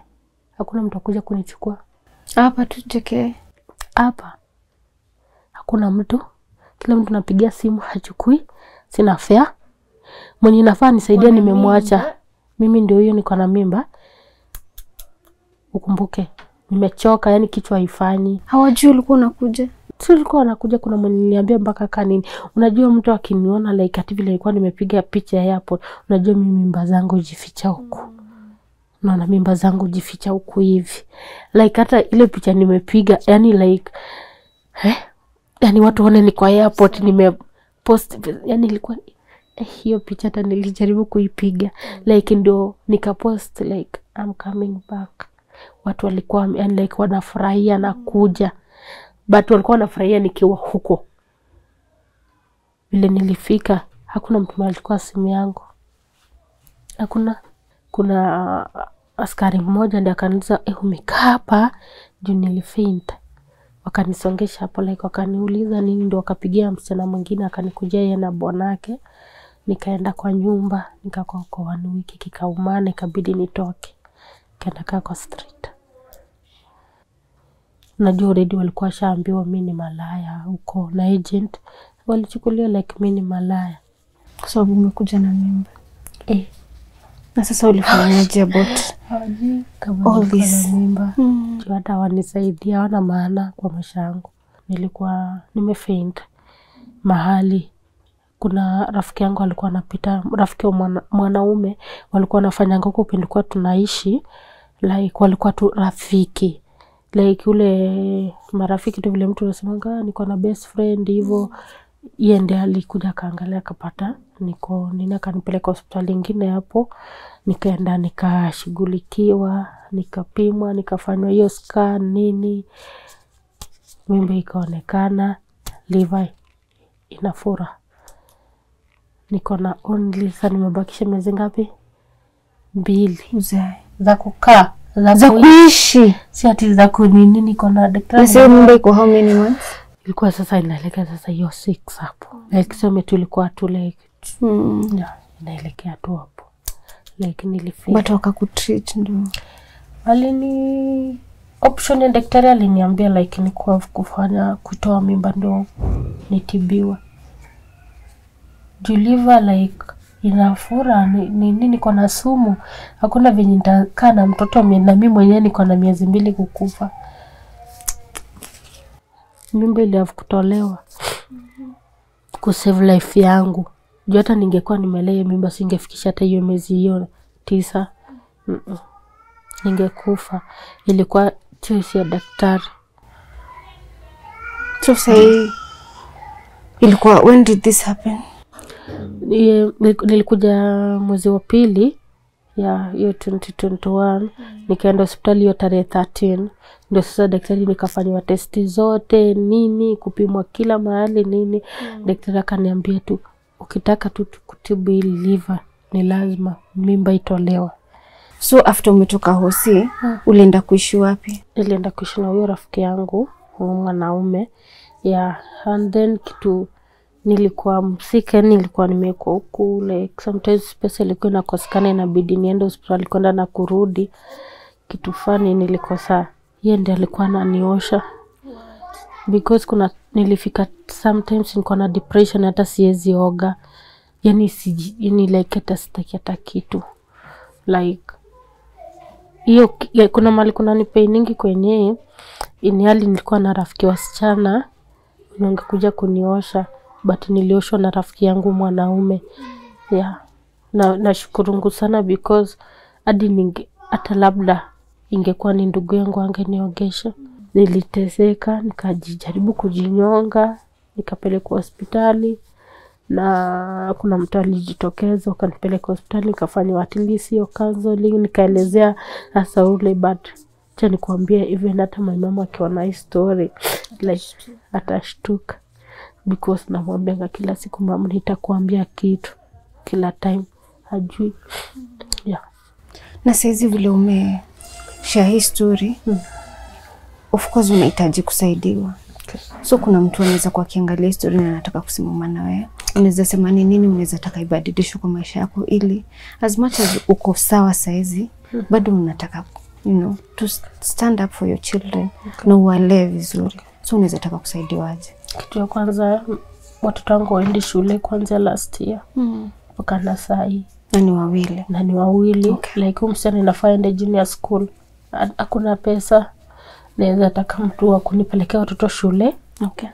Hakuna mtu akuja kunichukua. Hapa tu tekee hapa. Hakuna mtu. Kila mtu napigia simu hachukui. Sina fea mwenye nafaa nisaidia nimemwacha. mimi ndio hiyo niko na mimba. Ukumbuke nimechoka yani kichwa haifanyi. Hawajui ulikuwa unakuja. Tulikuwa ulikuwa anakuja kuna mwenye niliambia mpaka kanini unajua mtu akiniona like ati vile ilikuwa nimepiga picha ya airport unajua mimi mimba zangu jificha huku. Naona mimba zangu jificha huku hivi. Like hata ile picha nimepiga yani like eh? yani watu waone ni kwa airport nimepost yani ilikuwa eh, hiyo picha hata nilijaribu kuipiga. Like ndio nikapost like I'm coming back watu walikuwa yani like wanafurahia na kuja. But walikuwa wanafurahia nikiwa huko. Vile nilifika hakuna mtu alichukua simu yangu. Hakuna. Kuna askari mmoja ndi akaniuliza eh, umekaa hapa? Juu nilifaint. Wakanisongesha hapo like wakaniuliza nini ndo wakapigia msichana mwingine akanikuja ye na bwanake. Nikaenda kwa nyumba nikakaa kwa wiki kikaumana ikabidi nitoke. Kaenda kaa kwa street najua already walikuwa shaambiwa mi ni malaya huko na agent. Walichukulia like mi ni malaya. Kwa sababu umekuja na mimba. Eh, na sasa ulifanyaje about All this. mimba. Juu hata wanisaidia wana maana kwa maisha yangu. Nilikuwa nimefaint mahali. Kuna rafiki yangu alikuwa anapita rafiki wa mwana, mwanaume walikuwa wanafanyanga huko pindikuwa tunaishi like walikuwa tu rafiki like ule marafiki tu vile mtu anasemanga niko na best friend hivo. Yeye ndiye alikuja akaangalia akapata niko nini akanipeleka hospitali ingine hapo. Nikaenda nikashughulikiwa nikapimwa nikafanywa hiyo scan nini. Mimba ikaonekana liva inafura niko na only sa nimebakisha miezi ngapi? Mbili. Za kukaa za, kuishi. si ati za kunini niko na daktari ilikuwa sasa inaelekea sasa hiyo six hapo. Like seme tulikuwa tu like mm. yeah, inaelekea tu hapo. Like nilifika. But wakakutreat ndo alini option ya daktari aliniambia like ni kwa kufanya kutoa mimba ndo nitibiwa. Juliva like inafura ni nini niko na sumu. Hakuna venye nitakaa na mtoto na mimi mwenyewe niko na miezi mbili kukufa. Mimba iliavu kutolewa. Kusave life yangu. Juu hata ningekuwa nimelea mimba singefikisha hata hiyo miezi hiyo tisa. Ningekufa. Ilikuwa choice ya daktari. So sahii ilikuwa when did this happen nilikuja mwezi wa pili ya hiyo 2021 nikaenda hospitali hiyo tarehe 13 ndio sasa daktari nikafanywa testi zote nini kupimwa kila mahali nini. Daktari akaniambia tu ukitaka tu kutibu hili liver ni lazima mimba itolewa so after umetoka hosi ulienda kuishi wapi? Nilienda kuishi na huyo rafiki yangu mwanaume yeah. and then kitu nilikuwa msika nilikuwa nimewekwa huku like sometimes pesa ilikuwa inakosekana inabidi niende hospitali kwenda na kurudi. Kitu fani nilikosa. Ye ndi alikuwa ananiosha. Because kuna nilifika sometimes nilikuwa na depression hata siwezi oga. Yani si yani like hata sitaki hata kitu. Like hiyo kuna mali kuna nipeiningi kwenye iniali nilikuwa na rafiki wasichana wangekuja kuniosha but nilioshwa na rafiki yangu mwanaume. Yeah. na nashukurungu sana because hadi ninge hata labda ingekuwa ni ndugu yangu angeniogesha niliteseka nikajijaribu kujinyonga nikapelekwa hospitali na kuna mtu alijitokeza ukanipeleka hospitali nikafanywa at least hiyo counseling nikaelezea hasa ule but cha nikuambia even hata my mama akiona hii story like atashtuka because namwambianga kila siku mama nitakuambia kitu kila time hajui yeah. na saizi vile umeshare hii story Mm. of course unahitaji kusaidiwa okay. so kuna mtu anaweza kuwa akiangalia hii story na anataka kusimama na wewe unaweza sema ni nini unaweza taka ibadilishwe kwa maisha yako ili as much as uko sawa saizi bado unataka you know, to stand up for your children okay. na uwalee vizuri so unaweza taka kusaidiwaje kitu ya kwanza watoto wangu waendi shule kwanzia last year mm. mpaka na sahii na ni wawili? Na ni wawili. Okay. like huyu msichana inafaa ende junior school. Hakuna pesa. Naweza taka mtu wa kunipelekea watoto shule. Okay.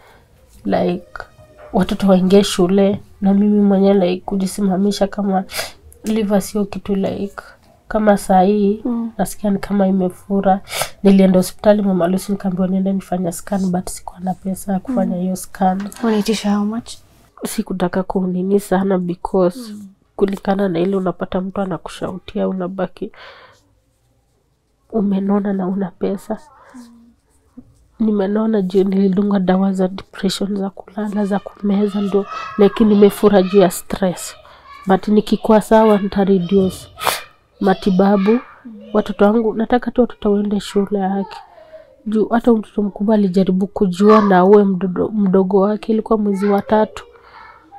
like watoto waingie shule. Na mimi mwenyewe like kujisimamisha kama liva sio kitu like kama saa hii Mm. nasikia ni kama imefura. Nilienda hospitali Mamalusi, nikaambiwa niende nifanya scan but sikuwa na pesa ya kufanya hiyo mm. scan. Unaitisha how much? Sikutaka kuunini sana because mm. kulingana na ile unapata mtu anakushautia unabaki umenona na una pesa. Nimenona juu nilidunga dawa za depression za kulala za kumeza ndo lakini nimefura juu ya stress. But nikikuwa sawa nitareduce matibabu. Watoto wangu nataka tu watoto waende shule yake juu hata mtoto mkubwa alijaribu kujua na uwe mdodo, mdogo wake. Ilikuwa mwezi wa tatu.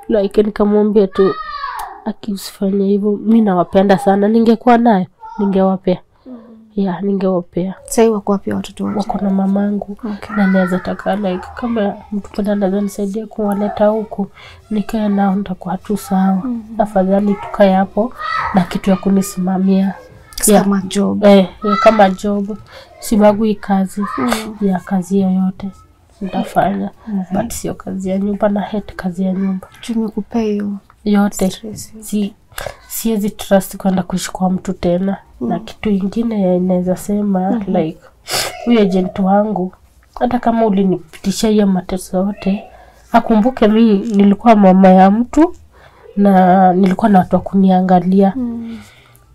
Like nikamwambia tu akisifanya hivyo mi nawapenda sana. Ningekuwa naye ningewapea ya ningewapea. Sahii wako wapi watoto wote? wako na mamangu. Okay. na naweza taka like kama mtu fulani anaweza nisaidia kuwaleta huku nikae nao nitakuwa tu sawa. Mm. afadhali tukae hapo na kitu ya kunisimamia. Kama job. eh, ya kama job. Sibagui kazi. Ya kazi yoyote. Nitafanya. But sio kazi ya nyumba na hate kazi ya nyumba. Hiyo yote. Si siwezi trust kwenda kuishi kwa mtu tena. Mm. na kitu ingine ya inaweza sema mm -hmm. like huyo agent wangu hata kama ulinipitisha hiyo mateso yote akumbuke mi nilikuwa mama ya mtu na nilikuwa na watu wa kuniangalia.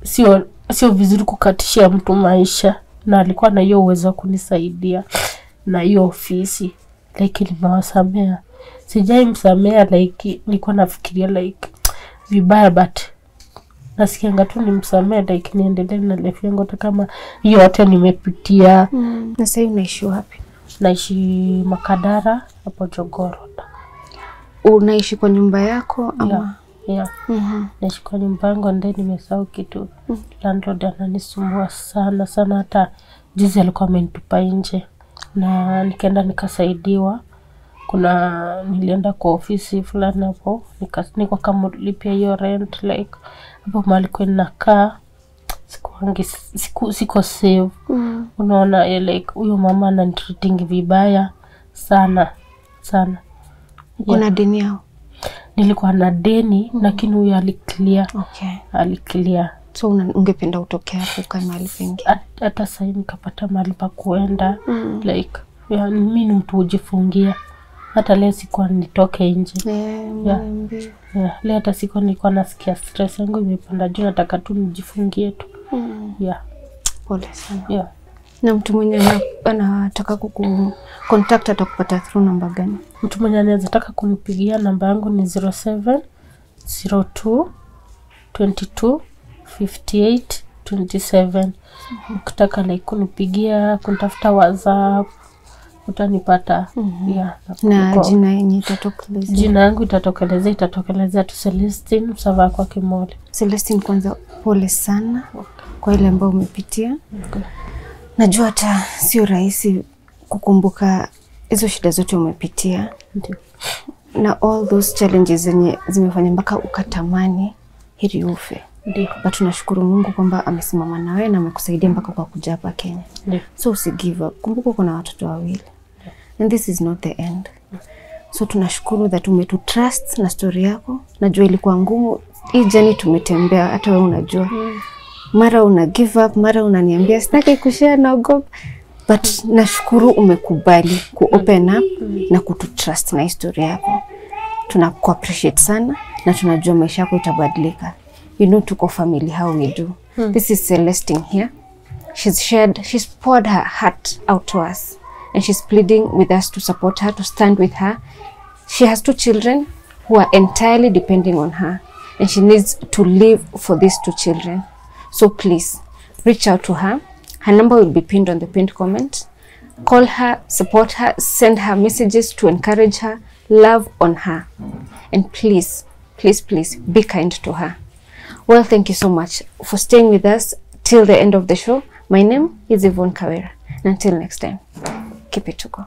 Sio sio vizuri kukatishia mtu maisha na alikuwa na hiyo uwezo wa kunisaidia na hiyo ofisi. Like nimewasamea. Sijai msamea like nilikuwa nafikiria like vibaya but nasikianga tu nimsamee like niendelee na life yangu hata kama hiyo yote nimepitia Na sahii unaishi wapi? naishi makadara hapo jogoro Unaishi kwa nyumba yako ama? yeah. yeah. Mhm. naishi kwa nyumba yangu ndio nimesahau kitu landlord ananisumbua sana sana hata juzi alikuwa amenitupa nje na nikaenda nikasaidiwa kuna nilienda kwa ofisi fulani hapo niko kama lipia hiyo rent like hapo kwenye nakaa sikuangi siku, siko save Mm. unaona eh, like huyo mama ananitreating vibaya sana sana kuna na deni yao? nilikuwa na deni lakini huyo aliklia Okay. aliklia So una, ungependa utokea hapo ukae mahali pengi? Hata sahii nikapata mahali pa kuenda Mm. like ya, mi ni mtu hujifungia hata leo sikuwa nitoke nje yeah, yeah, leo hata sikuwa nilikuwa nasikia stress yangu imepanda juu nataka tu nijifungie tu Mm. yeah, Pole sana. yeah. Na mtu mwenye anataka kuku contact atakupata through namba gani? mtu mwenye anaweza taka kunipigia namba yangu ni 07 02 22 58 27 ukitaka like kunipigia kunitafuta whatsapp utanipata yeah, Na jina yenye itatokelezea. jina yangu itatokelezea itatokelezea tu Celestine msavaa kwa Kimoli. Celestine, kwanza pole sana kwa ile ambayo umepitia. Najua hata sio rahisi kukumbuka hizo shida zote umepitia Ndiyo. na all those challenges zenye zimefanya mpaka ukatamani heri ufe, but tunashukuru Mungu kwamba amesimama na wewe na amekusaidia mpaka kwa kuja hapa Kenya. Ndiyo. So usigive up. Kumbuka kuna watoto wawili and this is not the end. So tunashukuru that umetu trust na story yako. Najua ilikuwa ngumu hii journey tumetembea, hata wewe unajua mara una give up, mara unaniambia sitaki kushare, naogopa, but nashukuru umekubali ku open up na kutu trust na historia yako. Tunaku appreciate sana na tunajua maisha yako itabadilika. You know, tuko family how we do. This is Celestine here. She's shared, she's poured her heart out to us and she's pleading with us to support her, to stand with her. She has two children who are entirely depending on her and she needs to live for these two children. So please reach out to her. Her number will be pinned on the pinned comment. Call her, support her, send her messages to encourage her, love on her. And please, please, please be kind to her. Well, thank you so much for staying with us till the end of the show. My name is Yvonne Kawera. Until next time, 깊이 두고.